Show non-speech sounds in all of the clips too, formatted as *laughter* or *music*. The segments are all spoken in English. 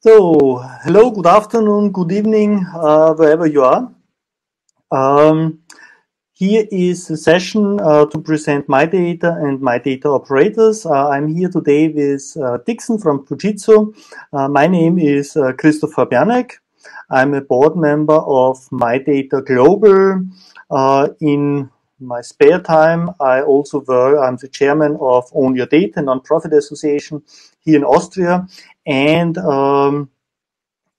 So, hello, good afternoon, good evening, uh, wherever you are. Um, here is a session uh, to present my data and my data operators. Uh, I'm here today with uh, Dixon from Fujitsu. Uh, my name is uh, Christoph Fabianek. I'm a board member of My Data Global. in my spare time, I also work, I'm the chairman of Own Your Data, non-profit association here in Austria. And um,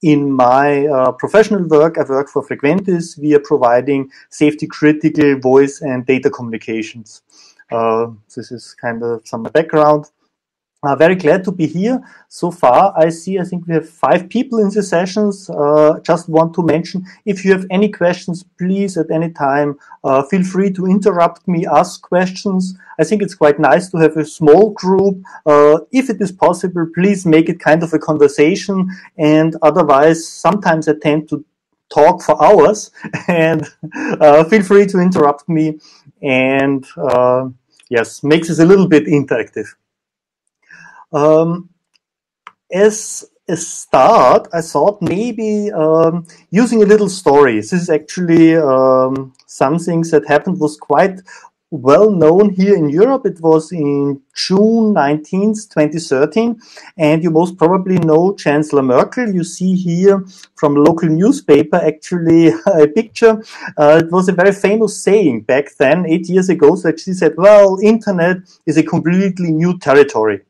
in my uh, professional work, I work for Frequentis. We are providing safety critical voice and data communications. Uh, this is kind of some background. Uh, very glad to be here. So far, I see, I think we have five people in the sessions. Uh, just want to mention, if you have any questions, please at any time, uh, feel free to interrupt me, ask questions. I think it's quite nice to have a small group. Uh, if it is possible, please make it kind of a conversation. And otherwise, sometimes I tend to talk for hours *laughs* and uh, feel free to interrupt me. And uh, yes, makes it a little bit interactive. Um, as a start, I thought maybe um, using a little story. This is actually um, something that happened was quite well known here in Europe. It was in June 19th, 2013. And you most probably know Chancellor Merkel. You see here from local newspaper actually *laughs* a picture. Uh, it was a very famous saying back then, eight years ago, that she said, well, internet is a completely new territory.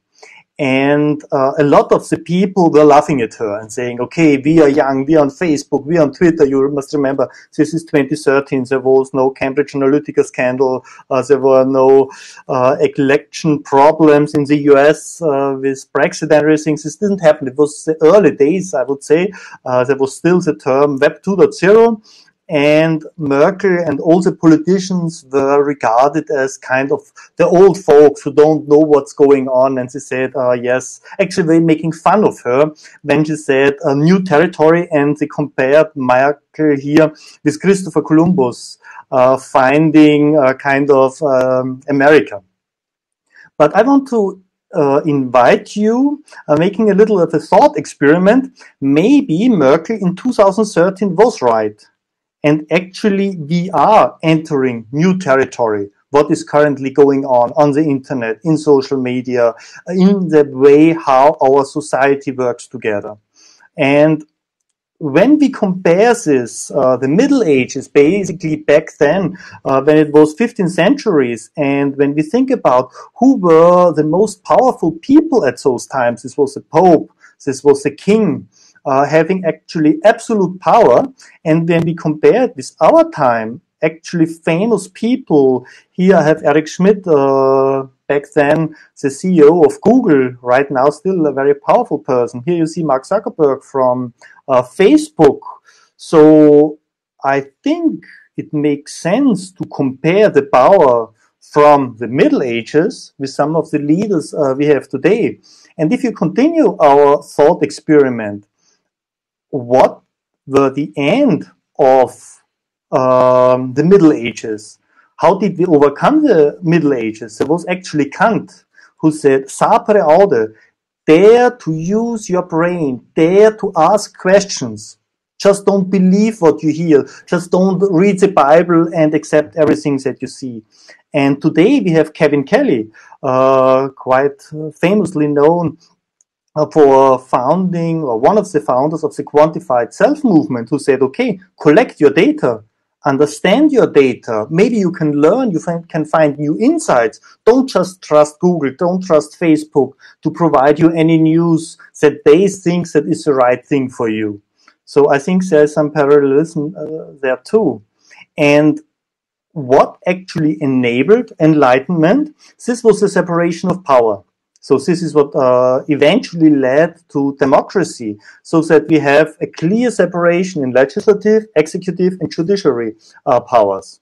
And uh, a lot of the people were laughing at her and saying, okay, we are young, we are on Facebook, we are on Twitter. You must remember, this is 2013. There was no Cambridge Analytica scandal. Uh, there were no uh, election problems in the US uh, with Brexit and everything. This didn't happen. It was the early days, I would say. Uh, there was still the term Web 2.0 and Merkel and all the politicians were regarded as kind of the old folks who don't know what's going on. And she said, uh, yes, actually they're making fun of her when she said a new territory and they compared Merkel here with Christopher Columbus, uh, finding uh, kind of um, America. But I want to uh, invite you, uh, making a little of a thought experiment. Maybe Merkel in 2013 was right. And actually, we are entering new territory. What is currently going on on the internet, in social media, in the way how our society works together. And when we compare this, uh, the Middle Ages, basically back then, uh, when it was 15 centuries, and when we think about who were the most powerful people at those times, this was the Pope, this was the King, uh, having actually absolute power. And when we compare it with our time, actually famous people, here I have Eric Schmidt, uh, back then the CEO of Google, right now still a very powerful person. Here you see Mark Zuckerberg from uh, Facebook. So I think it makes sense to compare the power from the Middle Ages with some of the leaders uh, we have today. And if you continue our thought experiment, what were the end of um, the Middle Ages? How did we overcome the Middle Ages? It was actually Kant who said, sapere aude, dare to use your brain, dare to ask questions. Just don't believe what you hear. Just don't read the Bible and accept everything that you see. And today we have Kevin Kelly, uh, quite famously known uh, for founding or one of the founders of the quantified self movement who said, okay, collect your data, understand your data. Maybe you can learn, you can find new insights. Don't just trust Google, don't trust Facebook to provide you any news that they think that is the right thing for you. So I think there's some parallelism uh, there too. And what actually enabled enlightenment? This was the separation of power. So this is what uh, eventually led to democracy, so that we have a clear separation in legislative, executive, and judiciary uh, powers.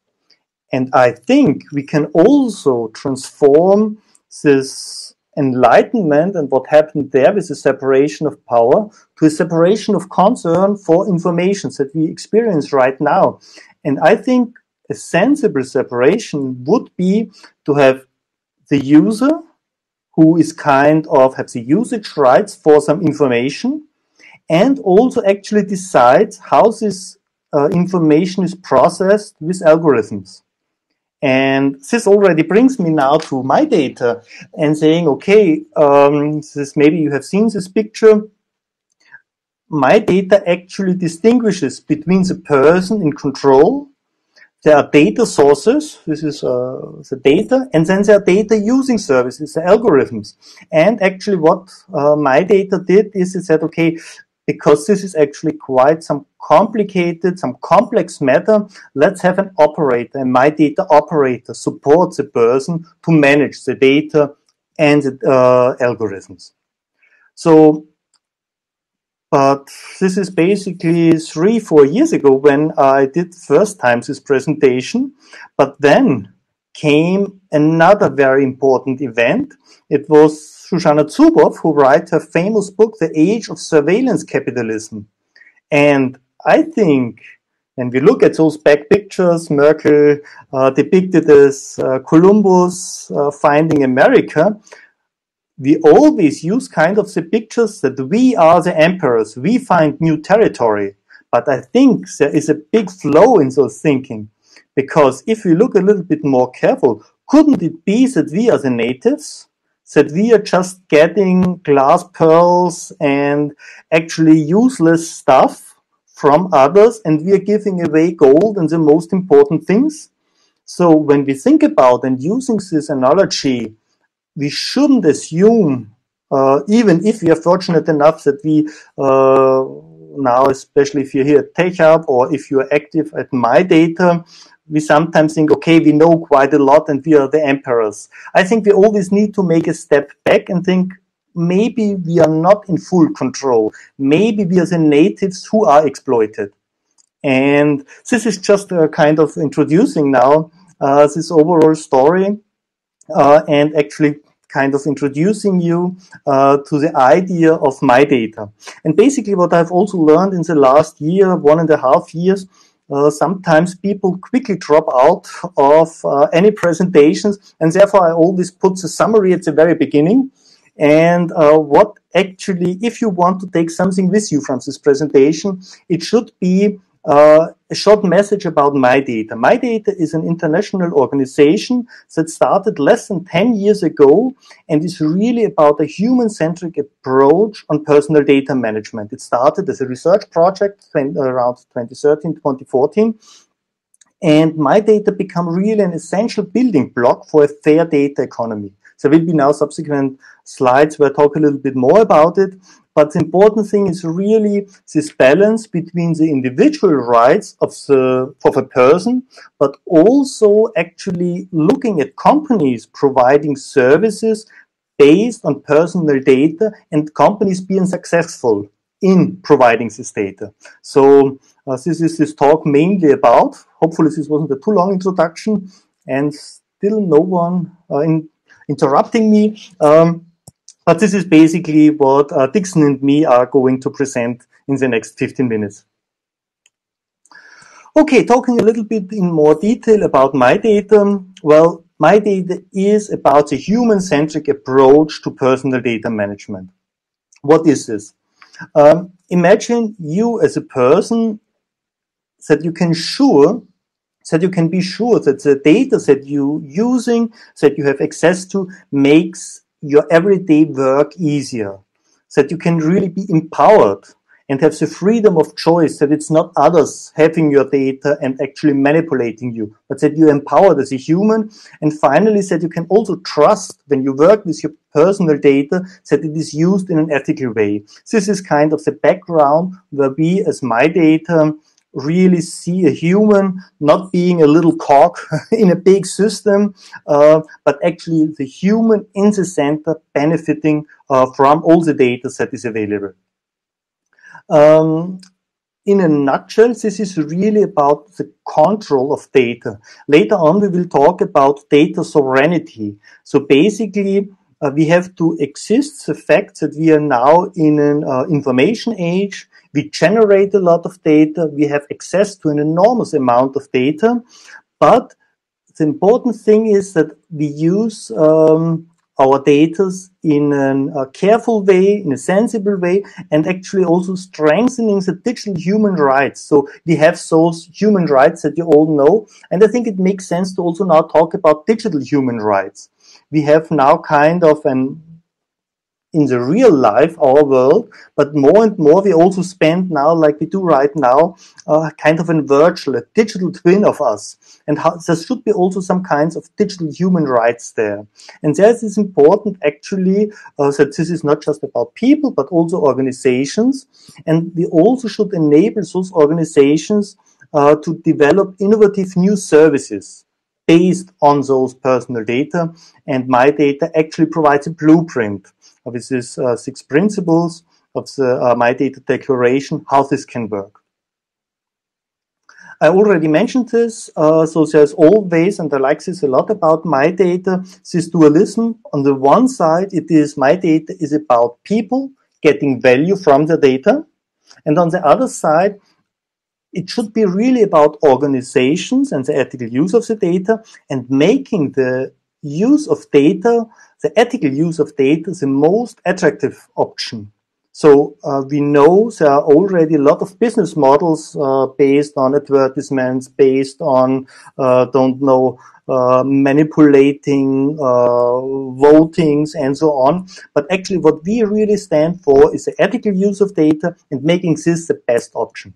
And I think we can also transform this enlightenment and what happened there with the separation of power to a separation of concern for information that we experience right now. And I think a sensible separation would be to have the user who is kind of has the usage rights for some information and also actually decides how this uh, information is processed with algorithms. And this already brings me now to my data and saying, okay, um, this maybe you have seen this picture. My data actually distinguishes between the person in control. There are data sources. This is uh, the data, and then there are data using services, the algorithms. And actually, what uh, my data did is it said, okay, because this is actually quite some complicated, some complex matter, let's have an operator, and my data operator supports a person to manage the data and the uh, algorithms. So, but this is basically three, four years ago when I did first time this presentation, but then came another very important event. It was Shoshana Zuboff, who writes her famous book, The Age of Surveillance Capitalism. And I think when we look at those back pictures, Merkel uh, depicted as uh, Columbus uh, finding America, we always use kind of the pictures that we are the emperors, we find new territory. But I think there is a big flow in those thinking. Because if we look a little bit more careful, couldn't it be that we are the natives? that we are just getting glass pearls and actually useless stuff from others and we are giving away gold and the most important things. So when we think about and using this analogy, we shouldn't assume, uh, even if we are fortunate enough that we uh, now, especially if you're here at TechUp or if you're active at My Data, we sometimes think, okay, we know quite a lot and we are the emperors. I think we always need to make a step back and think, maybe we are not in full control. Maybe we are the natives who are exploited. And this is just a kind of introducing now uh, this overall story uh, and actually kind of introducing you uh, to the idea of my data. And basically what I've also learned in the last year, one and a half years, uh, sometimes people quickly drop out of uh, any presentations, and therefore I always put the summary at the very beginning. And uh, what actually, if you want to take something with you from this presentation, it should be uh, a short message about My Data. My Data is an international organization that started less than 10 years ago and is really about a human-centric approach on personal data management. It started as a research project around 2013, 2014. And My Data become really an essential building block for a fair data economy. There will be now subsequent slides where I talk a little bit more about it. But the important thing is really this balance between the individual rights of the of a person, but also actually looking at companies providing services based on personal data and companies being successful in providing this data. So uh, this is this talk mainly about. Hopefully this wasn't a too long introduction and still no one uh, in interrupting me. Um, but this is basically what uh, Dixon and me are going to present in the next 15 minutes. Okay, talking a little bit in more detail about my data. Well, my data is about a human-centric approach to personal data management. What is this? Um, imagine you as a person that you can sure that you can be sure that the data that you using that you have access to makes your everyday work easier, that you can really be empowered and have the freedom of choice that it's not others having your data and actually manipulating you, but that you're empowered as a human. And finally, that you can also trust when you work with your personal data that it is used in an ethical way. This is kind of the background where we as my data really see a human not being a little cog *laughs* in a big system, uh, but actually the human in the center benefiting uh, from all the data that is available. Um, in a nutshell, this is really about the control of data. Later on, we will talk about data sovereignty. So basically, uh, we have to exist the fact that we are now in an uh, information age we generate a lot of data. We have access to an enormous amount of data. But the important thing is that we use um, our data in a careful way, in a sensible way, and actually also strengthening the digital human rights. So we have those human rights that you all know. And I think it makes sense to also now talk about digital human rights. We have now kind of an in the real life, our world, but more and more we also spend now, like we do right now, uh, kind of a virtual, a digital twin of us. And how, there should be also some kinds of digital human rights there. And this is important actually uh, that this is not just about people, but also organizations. And we also should enable those organizations uh, to develop innovative new services based on those personal data. And my data actually provides a blueprint with these uh, six principles of the uh, My Data Declaration, how this can work. I already mentioned this, uh, so there's always, and I like this a lot about my data, this dualism. On the one side, it is my data is about people getting value from the data. And on the other side, it should be really about organizations and the ethical use of the data and making the use of data the ethical use of data is the most attractive option. So uh, we know there are already a lot of business models uh, based on advertisements, based on uh, don't know uh, manipulating uh, votings and so on. But actually, what we really stand for is the ethical use of data and making this the best option.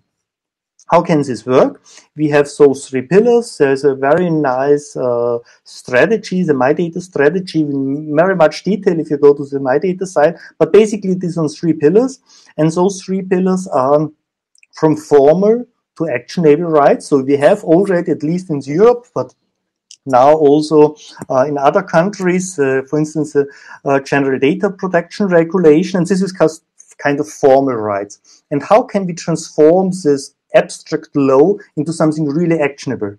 How can this work? We have those three pillars. There's a very nice uh, strategy, the My Data strategy, in very much detail if you go to the My Data site. But basically, it is on three pillars. And those three pillars are from formal to actionable rights. So we have already, at least in Europe, but now also uh, in other countries, uh, for instance, the uh, General Data Protection Regulation, and this is kind of formal rights. And how can we transform this abstract law into something really actionable.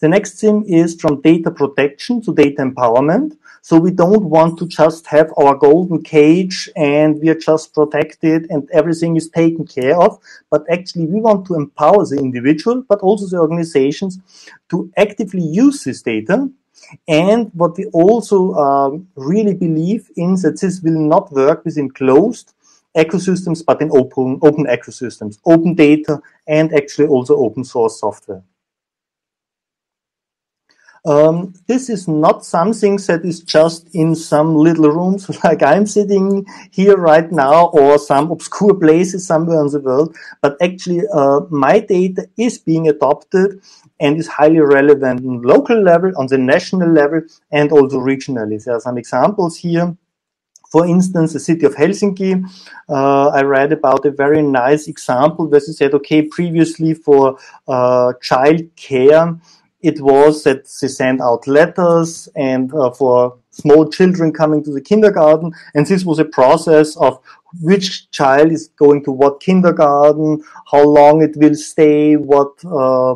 The next thing is from data protection to data empowerment. So we don't want to just have our golden cage and we are just protected and everything is taken care of. But actually we want to empower the individual, but also the organizations to actively use this data. And what we also uh, really believe in that this will not work within closed ecosystems, but in open, open ecosystems, open data, and actually also open source software. Um, this is not something that is just in some little rooms *laughs* like I'm sitting here right now or some obscure places somewhere in the world, but actually uh, my data is being adopted and is highly relevant on local level, on the national level, and also regionally. There are some examples here. For instance, the city of Helsinki, uh, I read about a very nice example where they said, okay, previously for uh, child care, it was that they sent out letters and uh, for small children coming to the kindergarten. And this was a process of which child is going to what kindergarten, how long it will stay, what uh,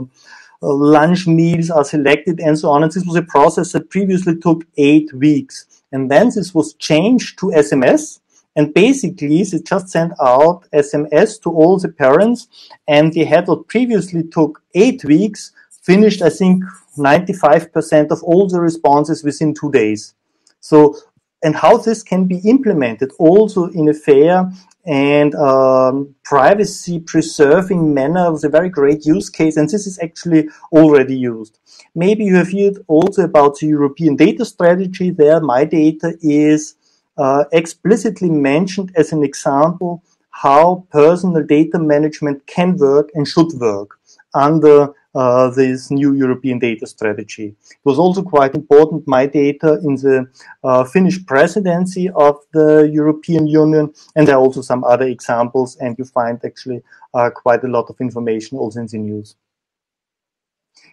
lunch meals are selected and so on. And this was a process that previously took eight weeks. And then this was changed to SMS. And basically, they just sent out SMS to all the parents. And they had what previously took eight weeks, finished, I think, 95% of all the responses within two days. So, and how this can be implemented also in a fair and um, privacy preserving manner was a very great use case and this is actually already used. Maybe you have heard also about the European data strategy there. My data is uh, explicitly mentioned as an example how personal data management can work and should work under uh, this new European data strategy. It was also quite important, my data in the uh, Finnish presidency of the European Union, and there are also some other examples, and you find actually uh, quite a lot of information also in the news.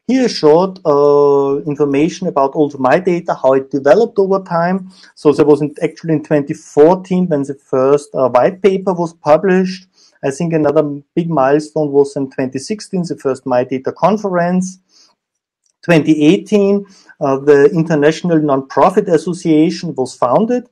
Here is short uh, information about also my data, how it developed over time. So there was in, actually in 2014 when the first uh, white paper was published. I think another big milestone was in 2016, the first My Data conference. 2018, uh, the International Nonprofit Association was founded.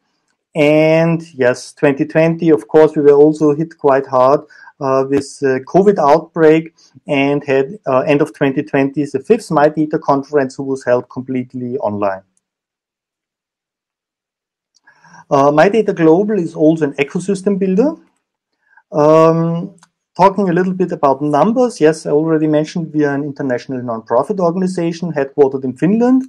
And yes, 2020, of course, we were also hit quite hard uh, with the COVID outbreak and had uh, end of 2020 the fifth My Data conference who was held completely online. Uh, My Data Global is also an ecosystem builder. Um, talking a little bit about numbers, yes, I already mentioned we are an international non-profit organization headquartered in Finland.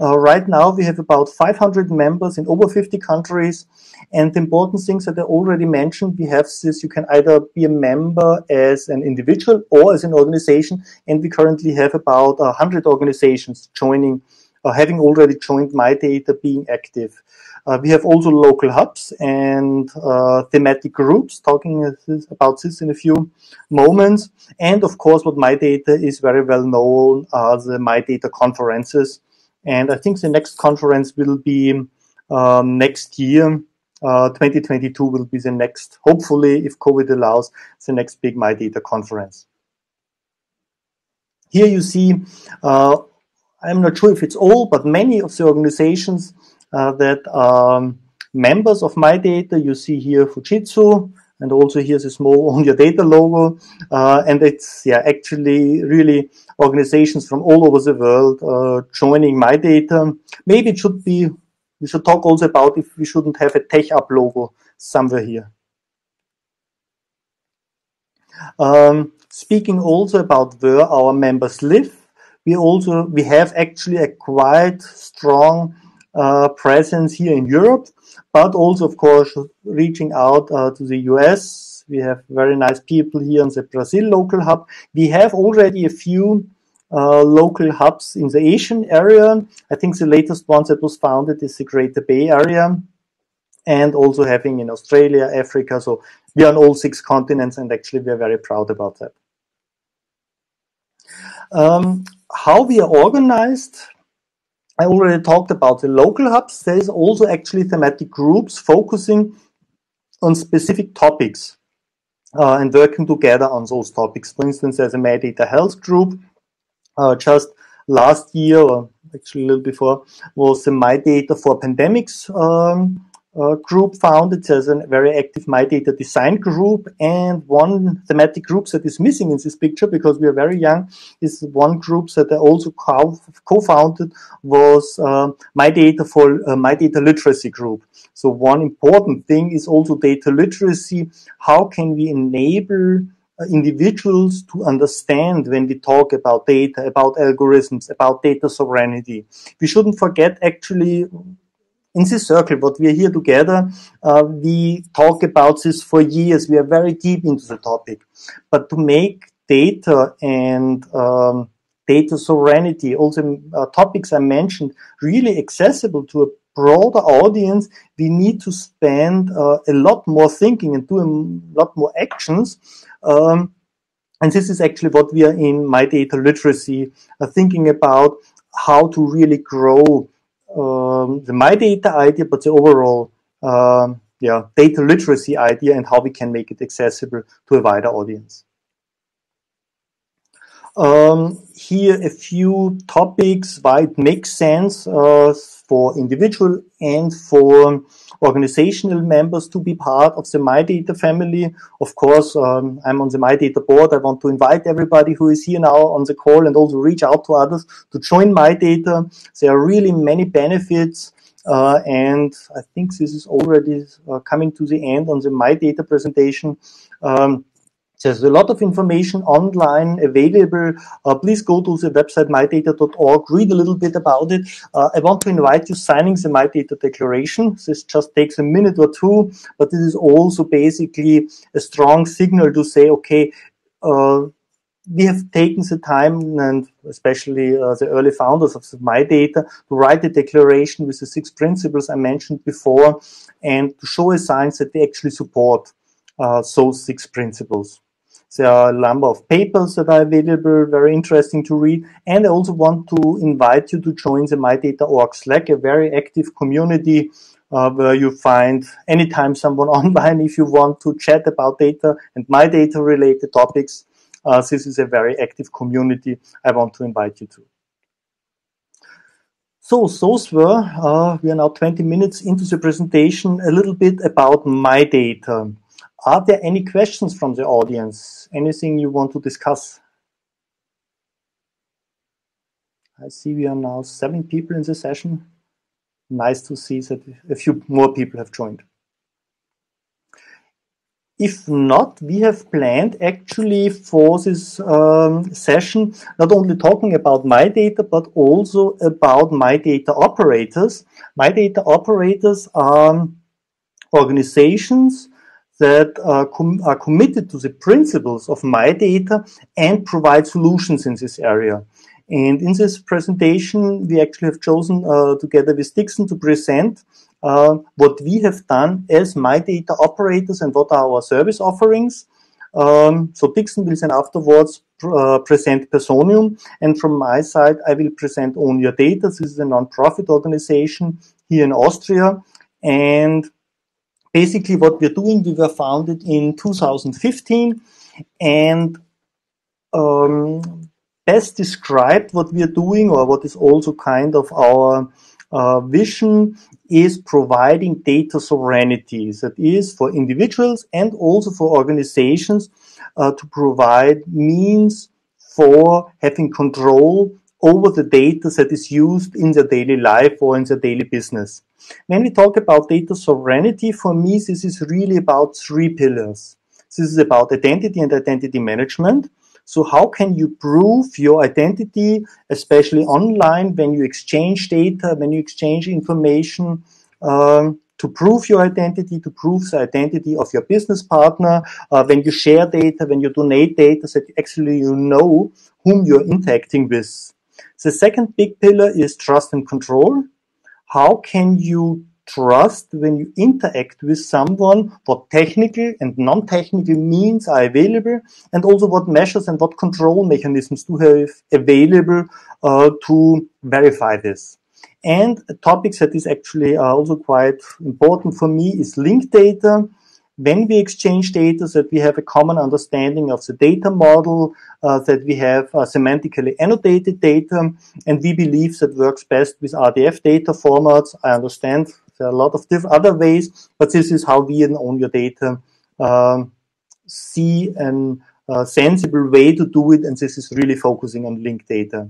Uh, right now, we have about 500 members in over 50 countries. And the important things that I already mentioned, we have this, you can either be a member as an individual or as an organization. And we currently have about 100 organizations joining, having already joined My Data, being active. Uh, we have also local hubs and uh, thematic groups talking about this in a few moments. And of course, what My Data is very well known are the My Data conferences. And I think the next conference will be um, next year. Uh, 2022 will be the next, hopefully, if COVID allows, the next big My Data conference. Here you see, uh, I'm not sure if it's all, but many of the organizations uh, that are members of My Data, you see here Fujitsu, and also here's a small *laughs* own your data logo. Uh, and it's yeah actually really organizations from all over the world uh, joining my data. Maybe it should be we should talk also about if we shouldn't have a TechUp logo somewhere here. Um, speaking also about where our members live, we also we have actually a quite strong uh, presence here in Europe but also, of course, reaching out uh, to the US. We have very nice people here in the Brazil local hub. We have already a few uh, local hubs in the Asian area. I think the latest one that was founded is the Greater Bay Area and also having in Australia, Africa. So we are on all six continents and actually we are very proud about that. Um, how we are organized, I already talked about the local hubs. There is also actually thematic groups focusing on specific topics uh, and working together on those topics. For instance, there's a My Data Health group. Uh, just last year, or actually a little before, was the My Data for Pandemics um, uh, group founded. There's a very active My Data design group, and one thematic group that is missing in this picture because we are very young is one group that I also co-founded was uh, My Data for uh, My Data Literacy group. So one important thing is also data literacy. How can we enable uh, individuals to understand when we talk about data, about algorithms, about data sovereignty. We shouldn't forget actually in this circle, what we are here together, uh, we talk about this for years. We are very deep into the topic. But to make data and um, data sovereignty, also uh, topics I mentioned, really accessible to a broader audience, we need to spend uh, a lot more thinking and do a lot more actions. Um, and this is actually what we are in my data literacy uh, thinking about how to really grow um, the my data idea, but the overall um, yeah data literacy idea and how we can make it accessible to a wider audience. Um, here a few topics why it makes sense uh, for individual and for organizational members to be part of the MyData family. Of course, um, I'm on the MyData board. I want to invite everybody who is here now on the call and also reach out to others to join MyData. There are really many benefits. Uh, and I think this is already uh, coming to the end on the MyData presentation. Um, there's a lot of information online available. Uh, please go to the website mydata.org, read a little bit about it. Uh, I want to invite you signing the My Data Declaration. This just takes a minute or two, but this is also basically a strong signal to say, okay, uh, we have taken the time and especially uh, the early founders of My Data to write a declaration with the six principles I mentioned before and to show a sign that they actually support uh, those six principles. There are a number of papers that are available, very interesting to read. And I also want to invite you to join the MyData.org Slack, a very active community uh, where you find anytime someone *laughs* online if you want to chat about data and my data related topics. Uh, this is a very active community I want to invite you to. So those were, uh, we are now 20 minutes into the presentation, a little bit about my data. Are there any questions from the audience? Anything you want to discuss? I see we are now seven people in the session. nice to see that a few more people have joined. If not, we have planned actually for this um, session not only talking about my data, but also about my data operators. My data operators are organizations that are, com are committed to the principles of my data and provide solutions in this area. And in this presentation, we actually have chosen uh, together with Dixon to present uh, what we have done as my data operators and what are our service offerings. Um, so Dixon will then afterwards uh, present Personium, and from my side, I will present Own Your Data. This is a non-profit organization here in Austria, and basically what we're doing, we were founded in 2015, and um, best described what we are doing or what is also kind of our uh, vision is providing data sovereignty. That is for individuals and also for organizations uh, to provide means for having control over the data that is used in their daily life or in their daily business. When we talk about data sovereignty, for me, this is really about three pillars. This is about identity and identity management. So how can you prove your identity, especially online when you exchange data, when you exchange information, um, to prove your identity, to prove the identity of your business partner, uh, when you share data, when you donate data, that actually you know whom you're interacting with. The second big pillar is trust and control. How can you trust when you interact with someone, what technical and non-technical means are available, and also what measures and what control mechanisms do have available uh, to verify this. And a topic that is actually uh, also quite important for me is linked data. When we exchange data, that we have a common understanding of the data model, uh, that we have uh, semantically annotated data, and we believe that works best with RDF data formats. I understand there are a lot of other ways, but this is how we in Own Your Data um, see a sensible way to do it, and this is really focusing on linked data.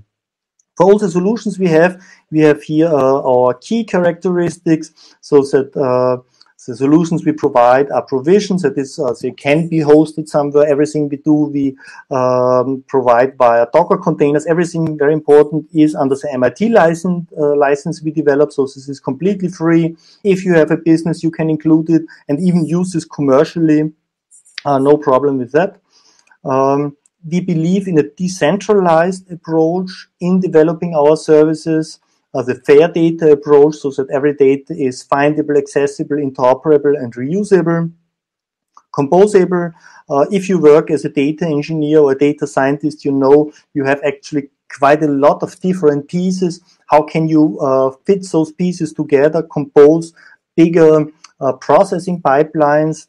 For all the solutions we have, we have here uh, our key characteristics, so that uh, the solutions we provide are provisions, that is, uh, they can be hosted somewhere. Everything we do, we um, provide via Docker containers. Everything very important is under the MIT license, uh, license we develop. So this is completely free. If you have a business, you can include it and even use this commercially. Uh, no problem with that. Um, we believe in a decentralized approach in developing our services uh, the fair data approach so that every data is findable, accessible, interoperable, and reusable. Composable. Uh, if you work as a data engineer or a data scientist, you know you have actually quite a lot of different pieces. How can you uh, fit those pieces together, compose bigger uh, processing pipelines?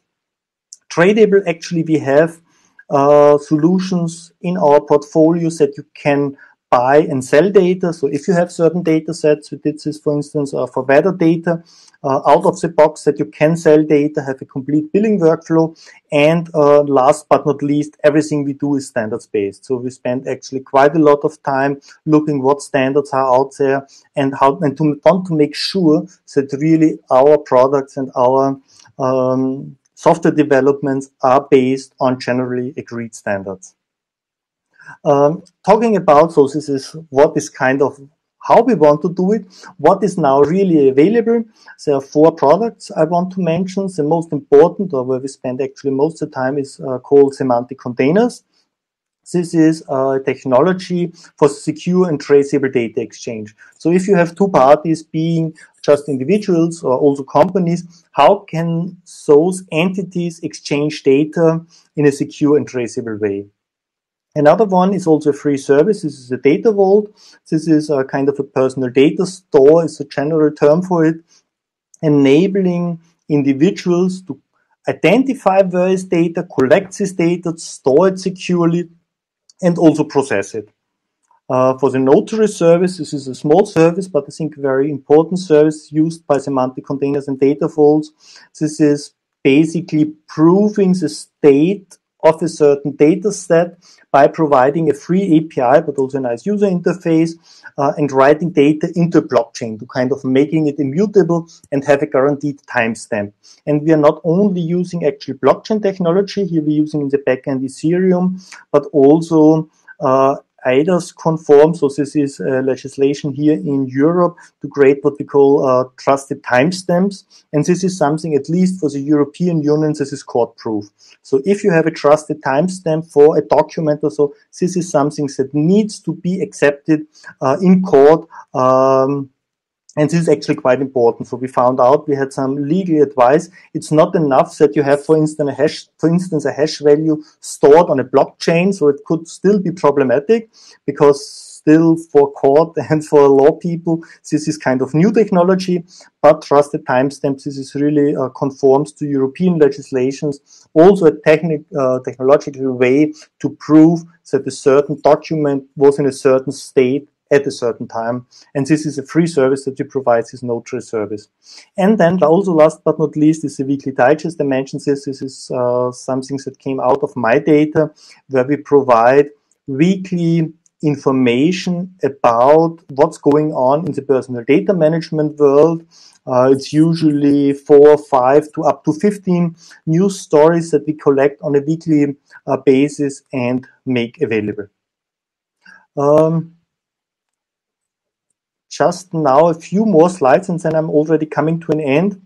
Tradable, actually, we have uh, solutions in our portfolios that you can buy and sell data. So if you have certain data sets, we did this, for instance, uh, for weather data, uh, out of the box that you can sell data, have a complete billing workflow. And uh, last but not least, everything we do is standards based. So we spend actually quite a lot of time looking what standards are out there and how, and to want to make sure that really our products and our um, software developments are based on generally agreed standards. Um, talking about, so this is what is kind of how we want to do it, what is now really available. There are four products I want to mention. The most important, or where we spend actually most of the time, is uh, called semantic containers. This is a technology for secure and traceable data exchange. So if you have two parties being just individuals or also companies, how can those entities exchange data in a secure and traceable way? Another one is also a free service. This is a data vault. This is a kind of a personal data store. It's a general term for it, enabling individuals to identify various data, collect this data, store it securely, and also process it. Uh, for the notary service, this is a small service, but I think very important service used by semantic containers and data vaults. This is basically proving the state of a certain data set by providing a free API, but also a nice user interface, uh, and writing data into blockchain to kind of making it immutable and have a guaranteed timestamp. And we are not only using actually blockchain technology, here we're using in the backend Ethereum, but also uh, eIDAS conform. So this is uh, legislation here in Europe to create what we call uh, trusted timestamps. And this is something, at least for the European Union, this is court proof. So if you have a trusted timestamp for a document or so, this is something that needs to be accepted uh, in court. Um, and this is actually quite important. So we found out we had some legal advice. It's not enough that you have, for instance, a hash, for instance, a hash value stored on a blockchain. So it could still be problematic because still for court *laughs* and for law people, this is kind of new technology, but trusted timestamps, this is really uh, conforms to European legislations. Also a technic, uh, technological way to prove that a certain document was in a certain state at a certain time. And this is a free service that we provide this notary service. And then also last but not least is the weekly digest. I mentioned this. This is uh, something that came out of my data where we provide weekly information about what's going on in the personal data management world. Uh, it's usually four, five to up to 15 news stories that we collect on a weekly uh, basis and make available. Um, just now a few more slides and then I'm already coming to an end.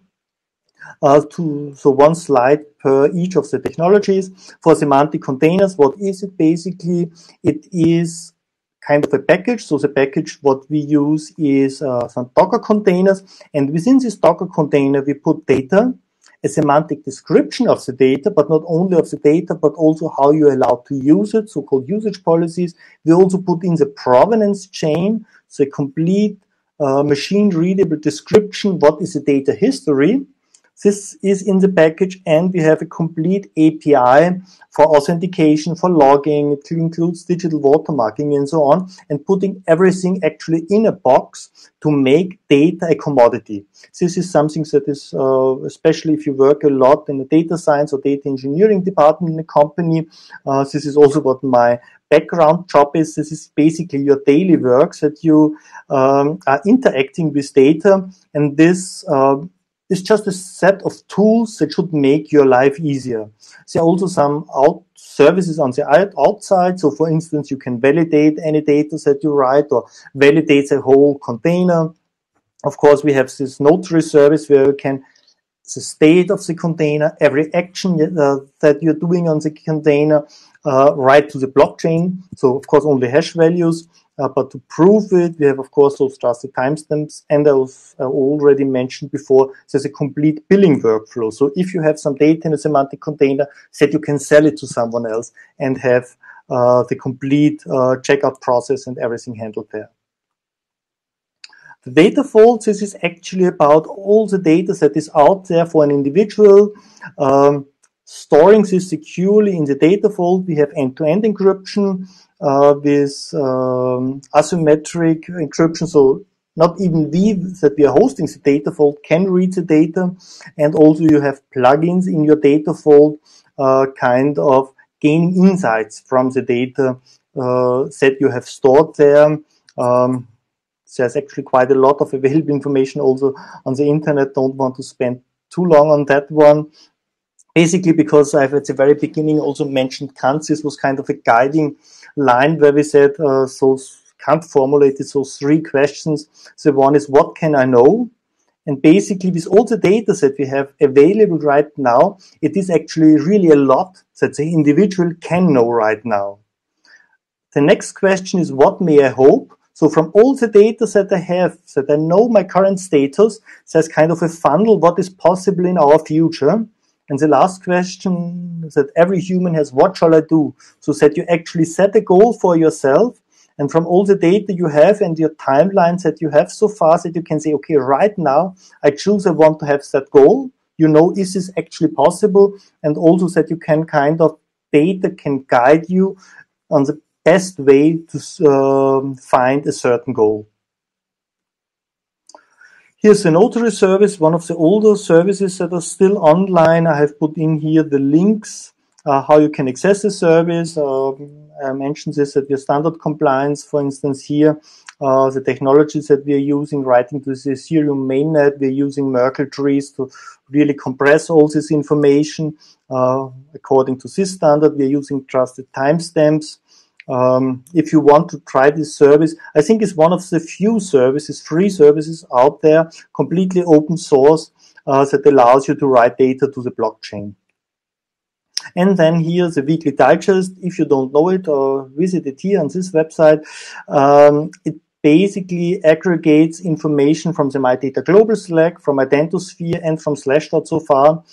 Uh, to, so one slide per each of the technologies. For semantic containers, what is it basically? It is kind of a package. So the package, what we use is uh, some Docker containers. And within this Docker container, we put data, a semantic description of the data, but not only of the data, but also how you're allowed to use it, so-called usage policies. We also put in the provenance chain, the complete uh, machine readable description, what is the data history. This is in the package and we have a complete API for authentication, for logging. It includes digital watermarking and so on and putting everything actually in a box to make data a commodity. This is something that is, uh, especially if you work a lot in the data science or data engineering department in a company, uh, this is also what my background job is this is basically your daily work that you um, are interacting with data and this uh, is just a set of tools that should make your life easier. There are also some out services on the outside. So for instance, you can validate any data that you write or validate a whole container. Of course, we have this notary service where you can the state of the container, every action uh, that you're doing on the container, uh, write to the blockchain. So of course only hash values, uh, but to prove it, we have of course those trusted timestamps. And I've already mentioned before, there's a complete billing workflow. So if you have some data in a semantic container, that you can sell it to someone else and have uh, the complete uh, checkout process and everything handled there. The data vault, this is actually about all the data that is out there for an individual. Um, storing this securely in the data vault. We have end-to-end encryption uh, with um, asymmetric encryption. So not even we that we are hosting the data vault can read the data. And also you have plugins in your data vault, uh, kind of gaining insights from the data uh, that you have stored there. Um, there's actually quite a lot of available information also on the internet. Don't want to spend too long on that one basically because I've at the very beginning also mentioned Kant, this was kind of a guiding line where we said, uh, so Kant formulated those three questions. So one is, what can I know? And basically with all the data that we have available right now, it is actually really a lot that the individual can know right now. The next question is, what may I hope? So from all the data that I have, that I know my current status, there's kind of a funnel, what is possible in our future. And the last question that every human has, what shall I do? So that you actually set a goal for yourself and from all the data you have and your timelines that you have so far that you can say, okay, right now I choose I want to have that goal. You know, is this actually possible? And also that you can kind of data can guide you on the best way to um, find a certain goal. Here's a notary service, one of the older services that are still online. I have put in here the links uh, how you can access the service. Um, I mentioned this at your standard compliance, for instance, here. Uh, the technologies that we are using, writing to the Ethereum mainnet, we're using Merkle trees to really compress all this information. Uh, according to this standard, we're using trusted timestamps. Um, if you want to try this service, I think it's one of the few services, free services out there, completely open source, uh, that allows you to write data to the blockchain. And then here's the weekly digest. If you don't know it or visit it here on this website, um, it basically aggregates information from the My Data Global Slack, from Identosphere, and from Slashdot so far.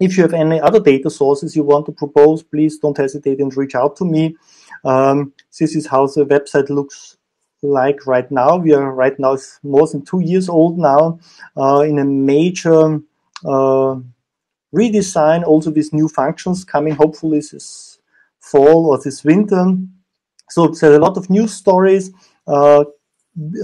If you have any other data sources you want to propose, please don't hesitate and reach out to me. Um, this is how the website looks like right now. We are right now more than two years old now uh, in a major uh, redesign, also with new functions coming hopefully this fall or this winter. So there's a lot of news stories uh,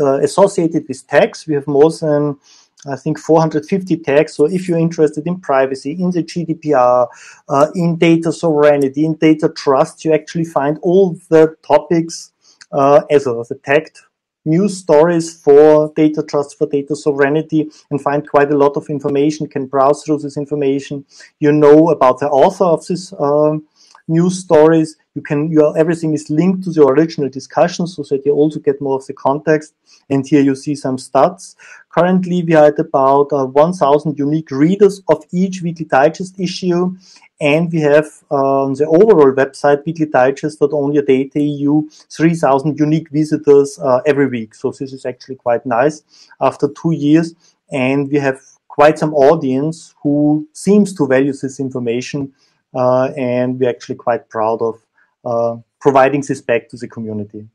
uh associated with tags. We have more than I think 450 tags. So if you're interested in privacy, in the GDPR, uh, in data sovereignty, in data trust, you actually find all the topics uh, as well as the tagged news stories for data trust, for data sovereignty, and find quite a lot of information. Can browse through this information. You know about the author of this um, news stories. You can, your, everything is linked to the original discussion so that you also get more of the context. And here you see some stats. Currently, we had about uh, 1,000 unique readers of each weekly digest issue. And we have on the overall website, weeklydigest.ownyourdata EU, 3,000 unique visitors uh, every week. So this is actually quite nice after two years. And we have quite some audience who seems to value this information uh, and we're actually quite proud of uh, providing this back to the community.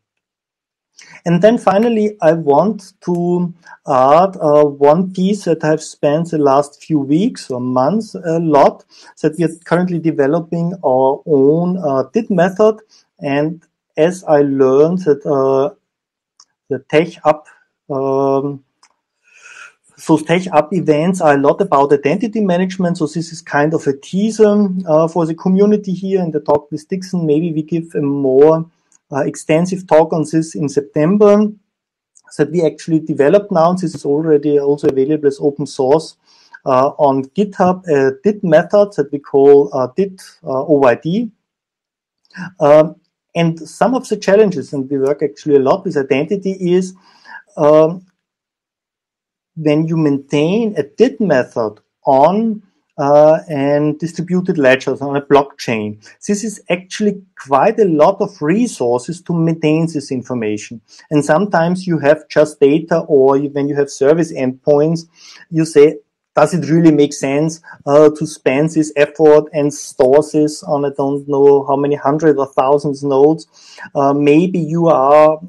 And then finally, I want to add uh, one piece that I've spent the last few weeks or months a lot, that we are currently developing our own uh, DID method. And as I learned that uh, the Tech Up um, so Up events are a lot about identity management. So this is kind of a teaser uh, for the community here in the talk with Dixon. Maybe we give a more extensive talk on this in September that we actually developed now. This is already also available as open source uh, on GitHub, a DID method that we call uh, DID uh, OYD. Um, and some of the challenges, and we work actually a lot with identity, is um, when you maintain a DID method on uh, and distributed ledgers on a blockchain. This is actually quite a lot of resources to maintain this information. And sometimes you have just data or when you have service endpoints, you say, does it really make sense uh, to spend this effort and store this on I don't know how many hundreds or thousands nodes? Uh, maybe you are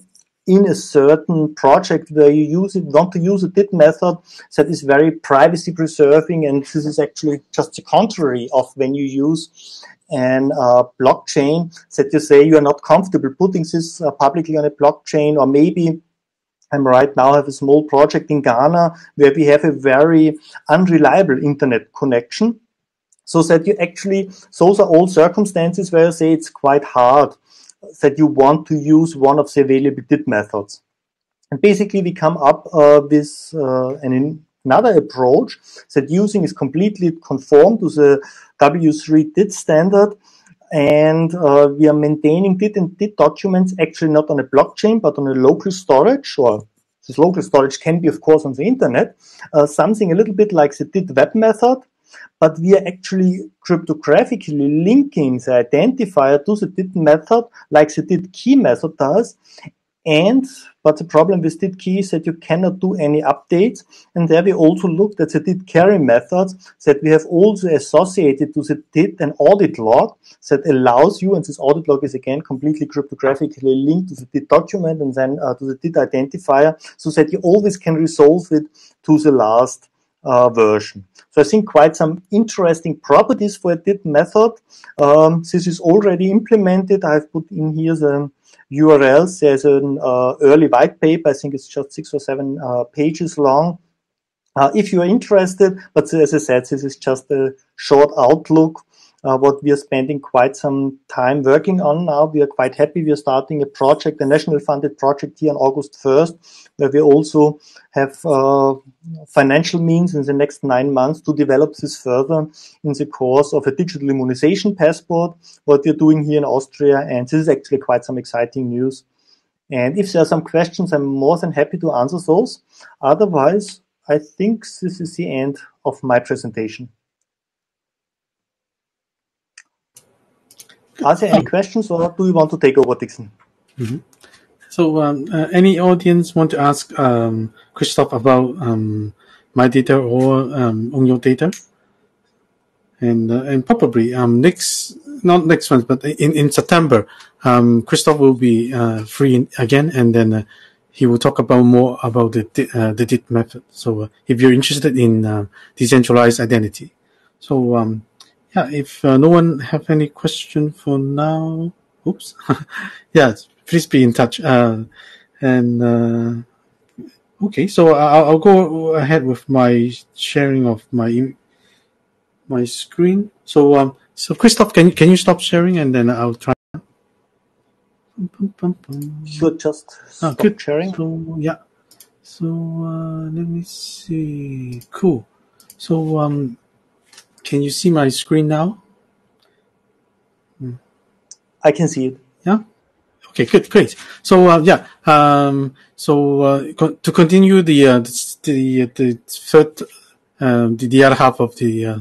in a certain project where you use it, want to use a DID method that is very privacy preserving. And this is actually just the contrary of when you use an uh, blockchain that you say you are not comfortable putting this uh, publicly on a blockchain or maybe I'm right now have a small project in Ghana where we have a very unreliable internet connection. So that you actually, those are all circumstances where I say it's quite hard that you want to use one of the available DID methods. And basically we come up uh, with uh, an, another approach that using is completely conform to the W3 DID standard. And uh, we are maintaining DID and DID documents actually not on a blockchain but on a local storage or this local storage can be of course on the internet, uh, something a little bit like the DID web method but we are actually cryptographically linking the identifier to the DID method like the DID key method does. And, but the problem with DID key is that you cannot do any updates. And there we also looked at the DID KERI methods that we have also associated to the DID and audit log that allows you, and this audit log is again completely cryptographically linked to the DID document and then uh, to the DID identifier so that you always can resolve it to the last uh, version. So I think quite some interesting properties for a DID method. Um, this is already implemented. I've put in here the URLs. There's an uh, early white paper. I think it's just six or seven uh, pages long. Uh, if you're interested, but as I said, this is just a short outlook. Uh, what we are spending quite some time working on now. We are quite happy. We are starting a project, a national funded project here on August 1st, where we also have uh, financial means in the next nine months to develop this further in the course of a digital immunization passport, what we're doing here in Austria. And this is actually quite some exciting news. And if there are some questions, I'm more than happy to answer those. Otherwise, I think this is the end of my presentation. Are there any questions or do you want to take over, Dixon? Mm -hmm. So, um, uh, any audience want to ask um, Christoph about um, my data or um, OwnYourData? And uh, and probably um, next, not next month, but in, in September, um, Christoph will be uh, free in, again, and then uh, he will talk about more about the uh, the DID method. So, uh, if you're interested in uh, decentralized identity, so um, yeah, if uh, no one have any question for now, oops, *laughs* yeah, please be in touch. Uh, and uh, okay, so I'll, I'll, go ahead with my sharing of my my screen. So um, so Christoph, can you can you stop sharing and then I'll try. Should just ah, stop good. sharing. So yeah. So uh, let me see. Cool. So um, can you see my screen now? I can see it. Yeah. Okay. Good. Great. So uh, yeah. Um, so uh, co- to continue the uh, the the third um, the, the other half of the uh,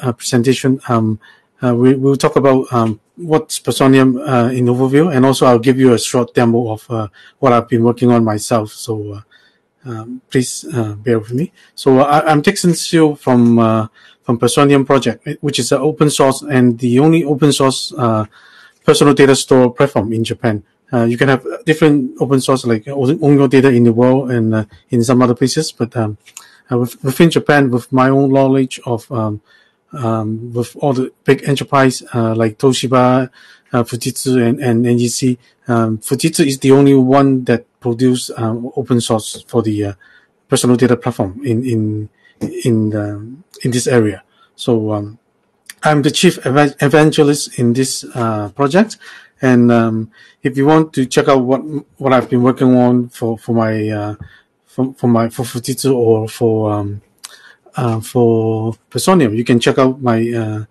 uh, presentation, um, uh, we will talk about um, what's Personium in overview, and also I'll give you a short demo of what I've been working on myself. So um, please bear with me. So I, am Dixon Siu from from Personium project, which is an open source and the only open source uh, personal data store platform in Japan. Uh, you can have different open source like OwnYourData in the world and uh, in some other places, but um, uh, within Japan, with my own knowledge of um, um, with all the big enterprise uh, like Toshiba, uh, Fujitsu, and, and um, Fujitsu is the only one that produce open source for the personal data platform in in in the, in this area. So um, I'm the chief ev- evangelist in this uh, project, and um, if you want to check out what what I've been working on for for my uh, for, for my for or for um, uh, for Personium, you can check out my uh,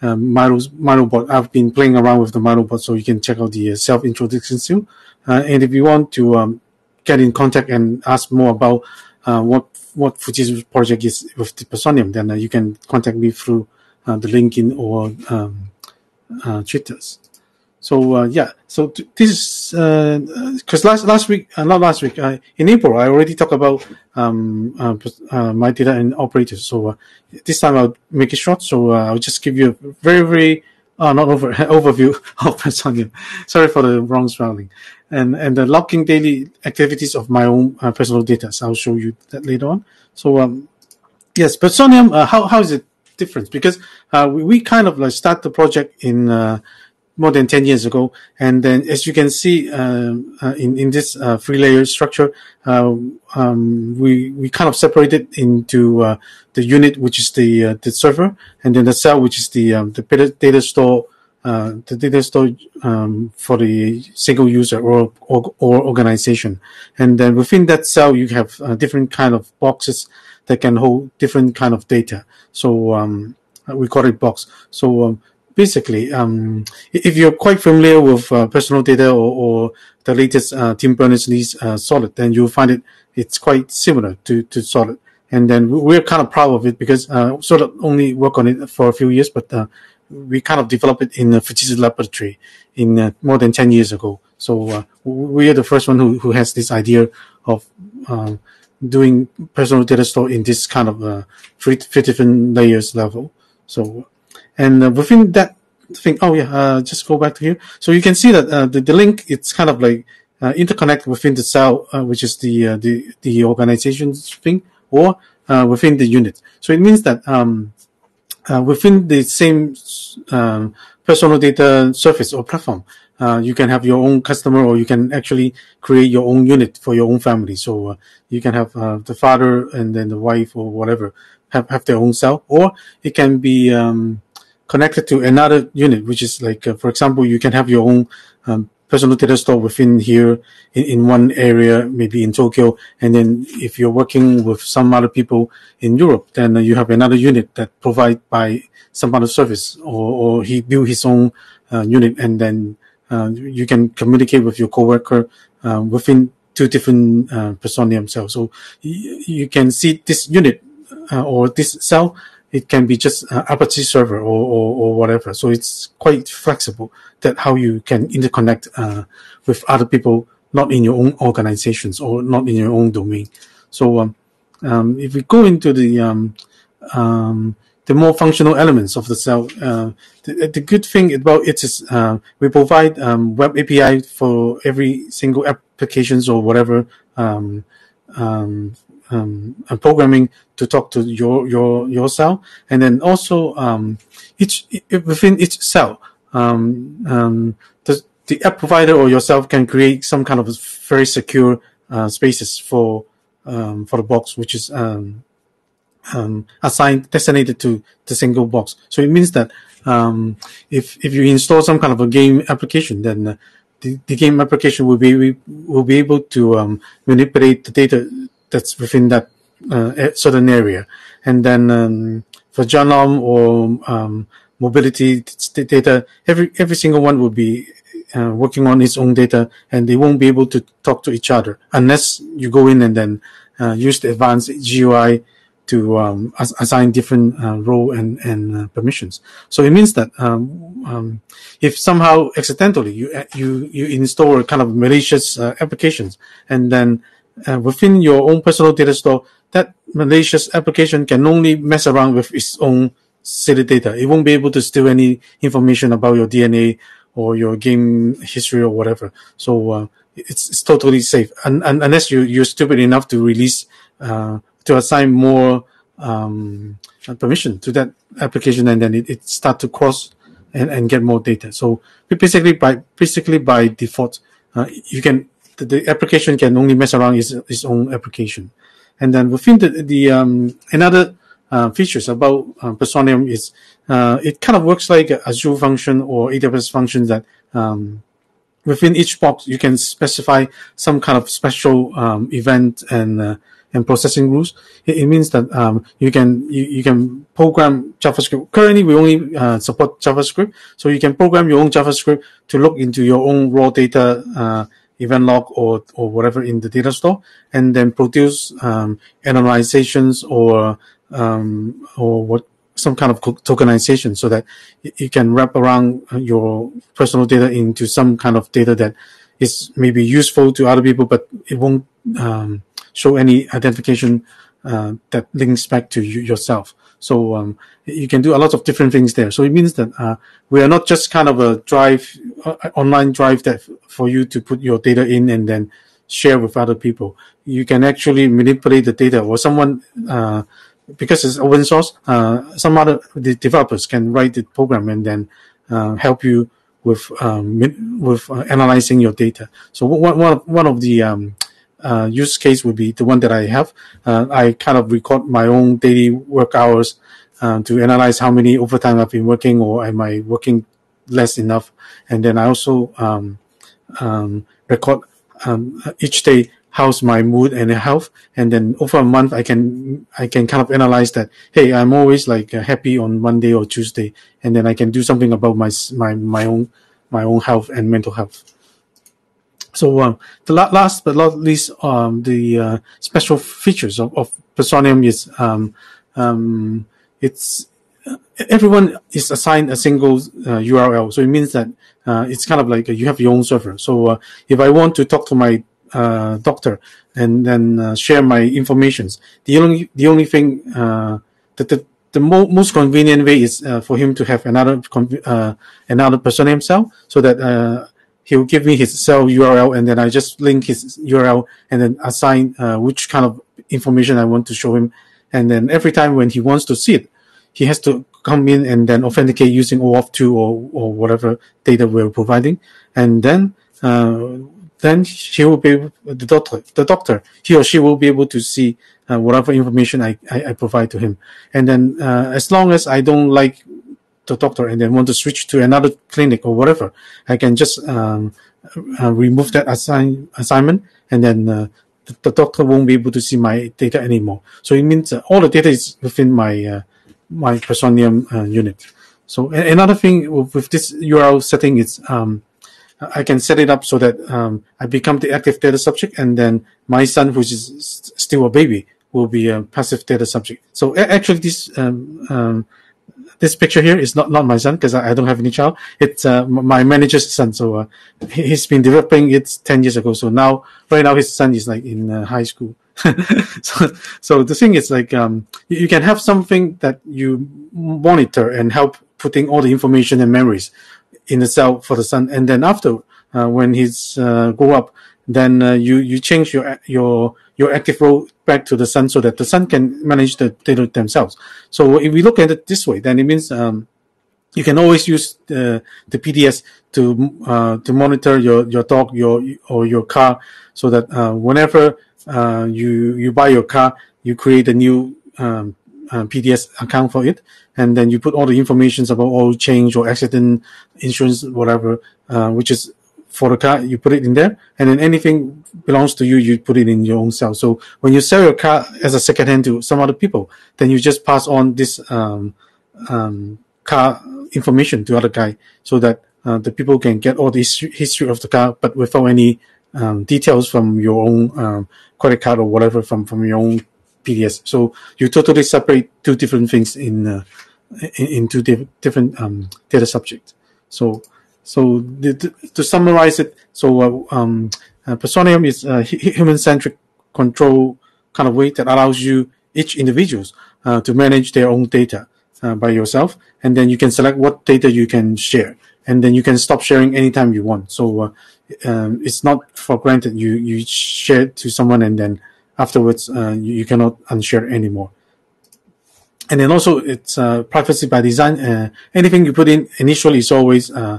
uh. I've been playing around with the Miro bot, so you can check out the uh, self introduction too. Uh, and if you want to um, get in contact and ask more about uh, what what Fujitsu project is with the Personium, then uh, you can contact me through uh, the LinkedIn or um, uh, Twitters. So uh, yeah, so t- this is because uh, last last week, uh, not last week, in April, I already talked about um, my data and operators. So this time I'll make it short. So I'll just give you a very very uh, not over *laughs* overview *laughs* of Personium. Sorry for the wrong spelling. And and the logging daily activities of my own uh, personal data. So I'll show you that later on. So um, yes, Personium. Uh, how how is it different? Because uh, we, we kind of like start the project in uh, more than 10 years ago. And then as you can see uh, uh, in, in this three layer structure, um, we, we kind of separated into the unit, which is the, the server, and then the cell, which is the, um, the data store, the data store um, for the single user or, or, or, organization. And then within that cell, you have different kind of boxes that can hold different kind of data. So um, we call it box. So um, basically, um, if you're quite familiar with uh, personal data or, or the latest uh, Tim Berners-Lee's uh, Solid, then you'll find it it's quite similar to, to Solid. And then we're kind of proud of it because uh, Solid only worked on it for a few years, but uh, we kind of developed it in the Fujitsu laboratory in uh, more than 10 years ago. So uh, we are the first one who, who has this idea of um, doing personal data store in this kind of uh, three, three different layers level. So and uh, within that thing, oh yeah, uh, just go back to here. So you can see that uh, the, the link, it's kind of like interconnect within the cell, which is the, the, the organization thing, or within the unit. So it means that um, within the same um, personal data surface or platform, uh, you can have your own customer or you can actually create your own unit for your own family. So uh, you can have uh, the father and then the wife or whatever have, have their own cell, or it can be um, connected to another unit, which is like, uh, for example, you can have your own um, personal data store within here in, in one area, maybe in Tokyo. And then if you're working with some other people in Europe, then you have another unit that provide by some other service or, or he build his own uh, unit and then uh, you can communicate with your coworker uh, within two different uh, cells. So you, you can see this unit uh, or this cell it can be just uh, Apache server or, or, or, whatever. So it's quite flexible that how you can interconnect uh, with other people, not in your own organizations or not in your own domain. So um, um, if we go into the um, um the more functional elements of the cell, uh, the, the, good thing about it is uh, we provide um, web API for every single applications or whatever um, programming to talk to your your your cell, and then also um, each within each cell, um, um, the the app provider or yourself can create some kind of very secure uh, spaces for um, for the box, which is um, um, assigned designated to the single box. So it means that um, if if you install some kind of a game application, then uh, the, the game application will be will be able to um, manipulate the data that's within that uh, certain area. And then um, for Genome or um, mobility data, every every single one will be uh, working on its own data, and they won't be able to talk to each other unless you go in and then uh, use the advanced GUI to um, assign different uh, role and and uh, permissions. So it means that um, um, if somehow accidentally you you you install kind of malicious uh, applications and then uh, within your own personal data store, that malicious application can only mess around with its own silly data. It won't be able to steal any information about your DNA or your game history or whatever. So uh, it's, it's totally safe, and, and, unless you you're stupid enough to release uh, to assign more um, permission to that application, and then it, it start to cross and, and get more data. So basically, by basically by default, uh, you can the, the, application can only mess around its, its own application. And then within the, the um, another uh, features about uh, Personium is uh, it kind of works like Azure function or AWS function that um, within each box you can specify some kind of special um, event and uh, and processing rules. It, it means that um, you can you, you can program JavaScript. Currently, we only uh, support JavaScript, so you can program your own JavaScript to look into your own raw data uh, event log or, or whatever in the data store and then produce um, analyzations or um, or what some kind of tokenization so that you can wrap around your personal data into some kind of data that is maybe useful to other people but it won't um, show any identification uh, that links back to you yourself so um, you can do a lot of different things there. So it means that uh, we are not just kind of a drive, uh, online drive that for you to put your data in and then share with other people. You can actually manipulate the data, or someone uh, because it's open source. Uh, some other developers can write the program and then uh, help you with um, with uh, analyzing your data. So one one one of the um, uh, use case would be the one that I have. Uh, I kind of record my own daily work hours uh, to analyze how many overtime I've been working or am I working less enough. And then I also um, um, record um, each day how's my mood and health. And then over a month, I can I can kind of analyze that. Hey, I'm always like uh, happy on Monday or Tuesday, and then I can do something about my my my own my own health and mental health. So um, the last but not least, um, the uh, special features of, of Personium is um, um, it's uh, everyone is assigned a single uh, URL. So it means that uh, it's kind of like you have your own server. So uh, if I want to talk to my uh, doctor and then share my informations, the only the only thing that the the mo- most convenient way is for him to have another another Personium cell so that he will give me his cell URL and then I just link his URL and then assign uh, which kind of information I want to show him. And then every time when he wants to see it, he has to come in and then authenticate using OAuth 2 or, or whatever data we're providing. And then, uh, then he will be able, the doctor, the doctor, he or she will be able to see uh, whatever information I, I, I, provide to him. And then, uh, as long as I don't like the doctor and then want to switch to another clinic or whatever, I can just um, uh, remove that assign assignment and then uh, the, the, doctor won't be able to see my data anymore. So it means uh, all the data is within my uh, my Personium uh, unit. So another thing with, this URL setting is um, I can set it up so that um, I become the active data subject, and then my son, which is still a baby, will be a passive data subject. So actually, this um, um, this picture here is not, not my son because I, I, don't have any child. It's uh, my manager's son. So uh, he's been developing it 10 years ago. So now, right now, his son is like in uh, high school. *laughs* so, so the thing is like, um, you, you, can have something that you monitor and help putting all the information and memories in the cell for the son. And then after, uh, when he's uh, grow up, then uh, you, you change your, your, your active role back to the son so that the son can manage the data themselves. So if we look at it this way, then it means um, you can always use the, the PDS to uh, to monitor your, your dog your or your car so that uh, whenever uh, you you buy your car, you create a new um, uh, PDS account for it, and then you put all the information about all change or accident insurance, whatever, uh, which is for the car, you put it in there, and then anything belongs to you, you put it in your own cell. So when you sell your car as a second hand to some other people, then you just pass on this um, um, car information to other guy, so that uh, the people can get all the history of the car, but without any um, details from your own um, credit card or whatever from from your own PDS. So you totally separate two different things in uh, in, in, two diff- different um, data subjects. So so the, to summarize it, so uh, um, uh, Personium is a human-centric control kind of way that allows you each individuals uh, to manage their own data uh, by yourself, and then you can select what data you can share, and then you can stop sharing anytime you want. So uh, um, it's not for granted you you share to someone and then afterwards uh, you, you, cannot unshare anymore and then also it's uh, privacy by design. Uh, anything you put in initially is always uh,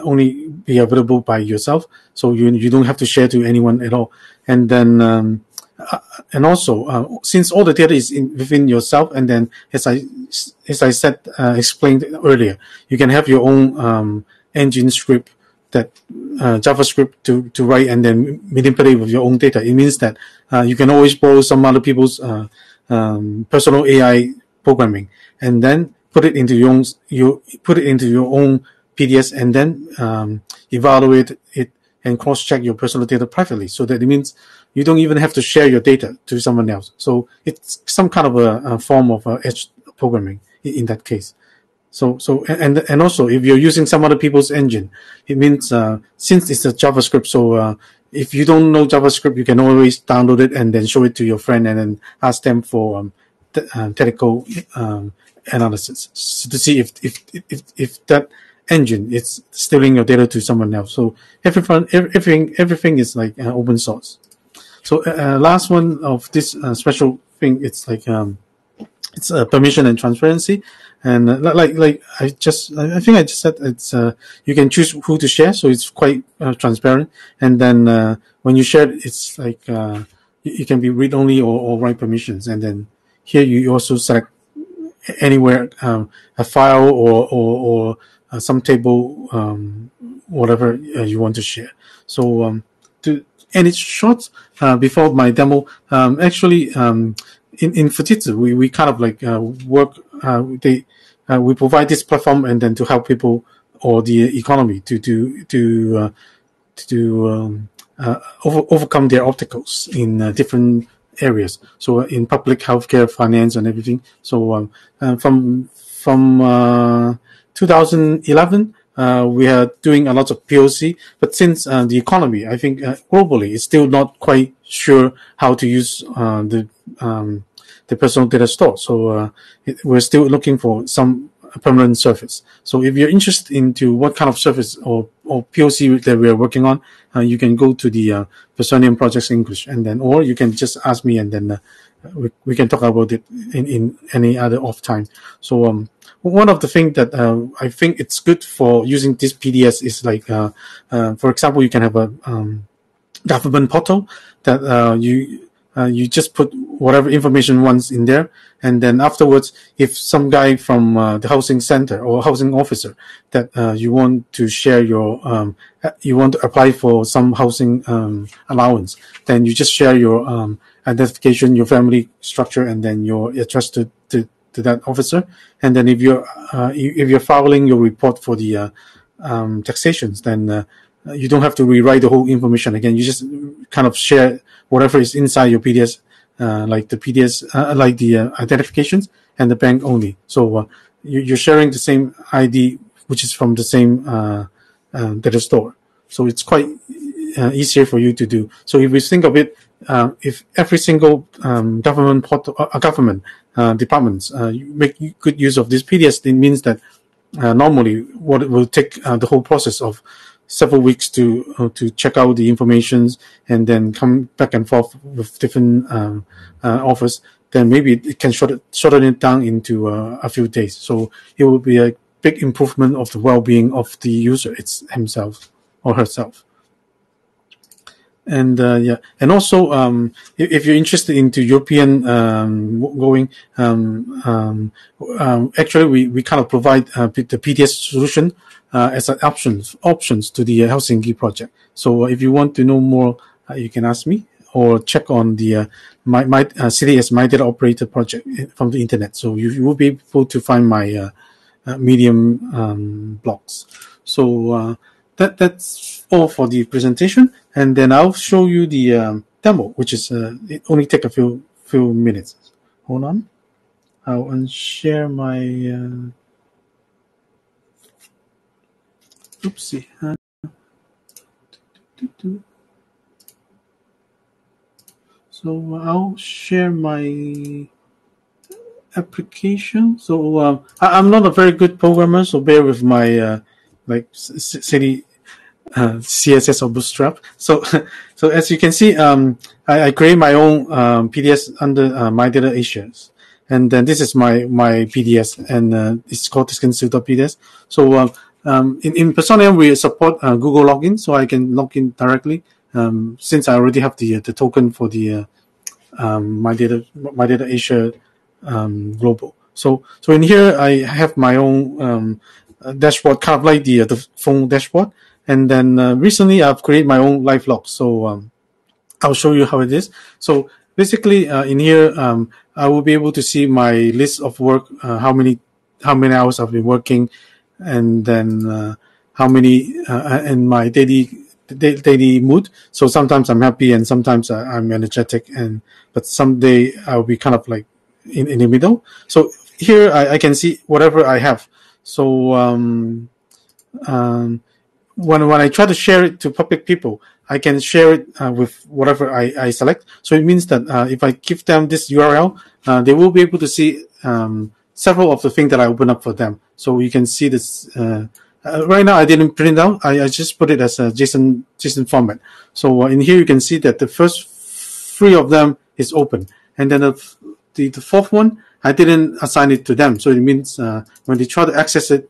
only be available by yourself, so you you don't have to share to anyone at all. And then um, uh, and also uh, since all the data is in, within yourself, and then as I as I said uh, explained earlier, you can have your own um, engine script that uh, JavaScript to, to write and then manipulate with your own data. It means that uh, you can always borrow some other people's um, personal AI programming and then put it into your own you put it into your own PDS and then um, evaluate it and cross-check your personal data privately. So that it means you don't even have to share your data to someone else. So it's some kind of a, a form of uh, edge programming in, in, that case. So so and and also if you're using some other people's engine, it means uh, since it's a JavaScript, so uh, if you don't know JavaScript, you can always download it and then show it to your friend and then ask them for um, t- uh, technical um, analysis to see if if if if that engine. It's stealing your data to someone else. So everything, everything, everything is like uh, open source. So uh, uh, last one of this uh, special thing, it's like um, it's uh, permission and transparency, and uh, like like I just I think I just said it's you can choose who to share, so it's quite transparent. And then when you share, it, it's like it can be read only or, or write permissions, and then here you also select anywhere um, a file or or, or uh, some table, um, whatever uh, you want to share. So um, to and it's short uh, before my demo. Um, actually, um, in in Fujitsu, we, we kind of like uh, work. Uh, they uh, we provide this platform and then to help people or the economy to to to to um, over, overcome their obstacles in different areas. So in public healthcare, finance, and everything. So um, from from 2011, uh, we are doing a lot of POC, but since uh, the economy, I think uh, globally, is still not quite sure how to use uh, the um, the personal data store. So uh, it, we're still looking for some permanent service. So if you're interested into what kind of service or, or POC that we are working on, uh, you can go to the uh, Personium Projects English, and then or you can just ask me, and then we, we can talk about it in, in any other off time. So um, one of the things that uh, I think it's good for using this PDS is like, uh, uh, for example, you can have a um, government portal that uh, you uh, you just put whatever information once in there, and then afterwards, if some guy from uh, the housing center or housing officer that you want to share your, um, you want to apply for some housing um, allowance, then you just share your um, identification, your family structure, and then your address to, to, that officer. And then if you're uh, if you're filing your report for the uh, um, taxations, then uh, you don't have to rewrite the whole information again. You just kind of share whatever is inside your PDS, uh, like the PDS, uh, like the uh, identifications and the bank only. So you, are sharing the same ID, which is from the same uh, uh, data store. So it's quite easier for you to do. So if we think of it, if every single um, government portal, government departments make good use of this PDS, it means that normally what it will take the whole process of several weeks to uh, to check out the informations and then come back and forth with different um, uh, offers, then maybe it can shorten, shorten it down into uh, a few days. So it will be a big improvement of the well-being of the user it's himself or herself. And uh, yeah, and also um, if, if, you're interested into European um, going, um, um, um, actually we, we kind of provide uh, the PDS solution uh, as an options options to the uh, Helsinki project. So uh, if you want to know more, you can ask me or check on the my my uh, CDS my data operator project from the internet. So you, you will be able to find my Medium um, blogs. So that that's all for the presentation, and then I'll show you the um, demo, which is it only take a few few minutes. Hold on, I'll unshare my. Uh, Oopsie. Uh, so I'll share my application. So uh, I, am not a very good programmer, so bear with my uh, like city uh, CSS or Bootstrap. So *laughs* so as you can see, um, I, I create my own um, PDS under uh, my data Asians. And then this is my my PDS, and uh, it's called PDS. So uh, um, in, in Personium, we support uh, Google login, so I can log in directly. Um, since I already have the the token for the uh, um, my data my data Asia um, global. So so in here I have my own um, dashboard, kind of like the the phone dashboard. And then uh, recently I've created my own live log. So um, I'll show you how it is. So basically uh, in here I will be able to see my list of work, uh, how many how many hours I've been working and then uh, how many uh, in my daily daily mood. So sometimes I'm happy and sometimes I'm energetic, and but someday I'll be kind of like in, in the middle. So here I, I can see whatever I have. So um, um, when when I try to share it to public people, I can share it uh, with whatever I, I select. So it means that uh, if I give them this URL, uh, they will be able to see um, several of the things that I open up for them. So you can see this. Uh, uh, right now, I didn't print out. I, I, just put it as a JSON JSON format. So uh, in here, you can see that the first three of them is open, and then the, the, the fourth one I didn't assign it to them. So it means uh, when they try to access it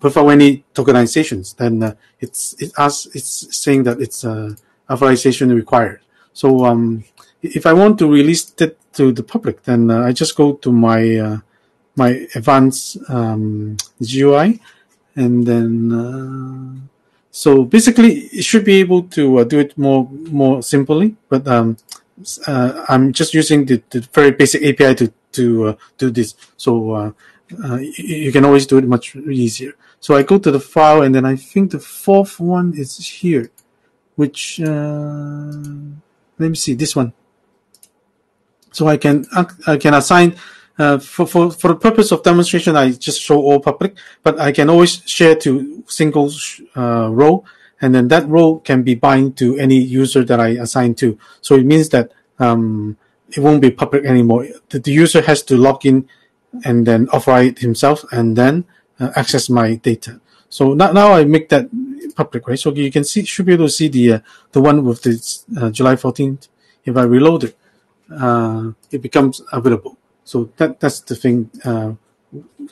without any tokenizations, then uh, it's it asks it's saying that it's uh, authorization required. So um, if I want to release it to the public, then uh, I just go to my my advanced um, GUI, and then uh, so basically it should be able to uh, do it more more simply. But um, uh, I'm just using the, the, very basic API to to uh, do this. So uh, uh, you can always do it much easier. So I go to the file, and then I think the fourth one is here, which let me see this one. So I can I can assign uh, for, for, for the purpose of demonstration, I just show all public, but I can always share to single uh, row, and then that row can be bind to any user that I assign to. So it means that um, it won't be public anymore. The, the, user has to log in and then authorize himself and then uh, access my data. So now, now I make that public, right? So you can see, should be able to see the uh, the one with the uh, July 14th. If I reload it, uh, it becomes available. So that that's the thing, uh,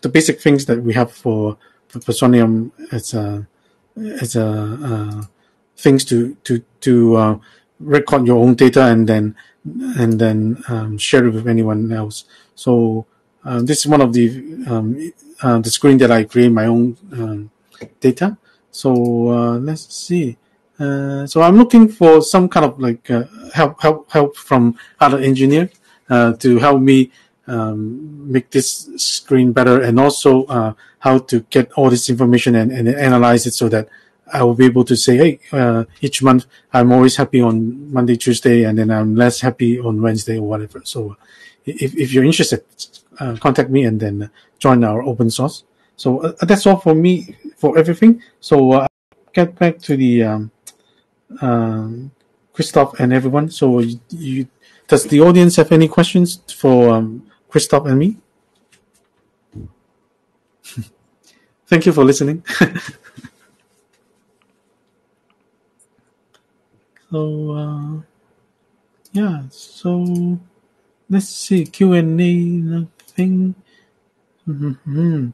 the basic things that we have for for Personium as a as a uh, things to to to uh, record your own data and then and then um, share it with anyone else. So uh, this is one of the um, uh, the screen that I create my own um, data. So uh, let's see. Uh, so I'm looking for some kind of like uh, help help help from other engineer uh, to help me um, make this screen better and also how to get all this information and, and analyze it so that I will be able to say, hey, uh, each month I'm always happy on Monday, Tuesday, and then I'm less happy on Wednesday or whatever. So if, if you're interested, uh, contact me and then join our open source. So uh, that's all for me for everything. So uh, get back to the um, um, Christoph and everyone. So you, you, does the audience have any questions for um, Christoph and me? *laughs* Thank you for listening. *laughs* so uh, yeah, so let's see Q and A nothing. Mm-hmm.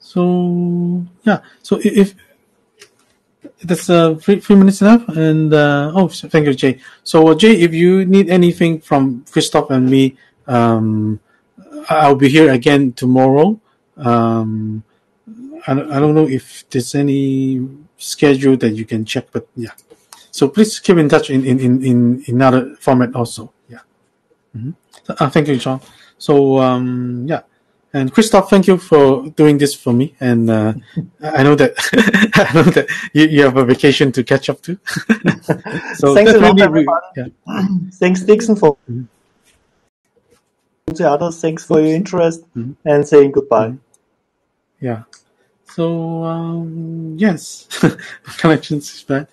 So yeah, so if that's uh, three, three minutes left, and uh, oh, thank you, Jay. So uh, Jay, if you need anything from Christoph and me, um, I'll be here again tomorrow. Um, I, I don't know if there's any schedule that you can check, but yeah. So please keep in touch in in in in another format also. Yeah. Mm-hmm. Uh, thank you, John. So um, yeah. And Christoph, thank you for doing this for me. And uh, *laughs* I know that *laughs* I know that you, you have a vacation to catch up to. *laughs* so thanks a lot, everybody. Yeah. *clears throat* Thanks, Dixon, for mm-hmm. the others. Thanks for your interest mm-hmm. and saying goodbye. Mm-hmm. Yeah. So um, yes, connections is bad.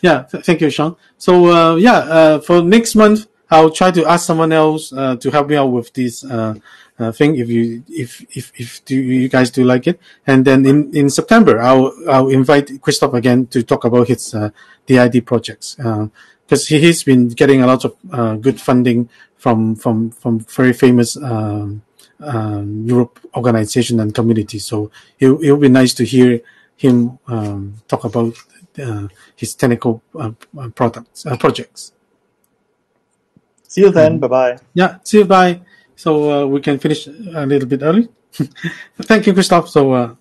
Yeah, th- thank you, Sean. So uh, yeah, uh, for next month, I'll try to ask someone else uh, to help me out with this uh, uh, thing. If you if if if do you guys do like it, and then in in September, I'll I'll invite Christoph again to talk about his uh, DID projects because he, has been getting a lot of good funding from from from very famous. Um, um, Europe organization and community. So it, it would be nice to hear him um, talk about uh, his technical uh, products uh, projects. See you then. Mm. Bye bye. Yeah. See you. Bye. So uh, we can finish a little bit early. *laughs* Thank you, Christoph. So uh.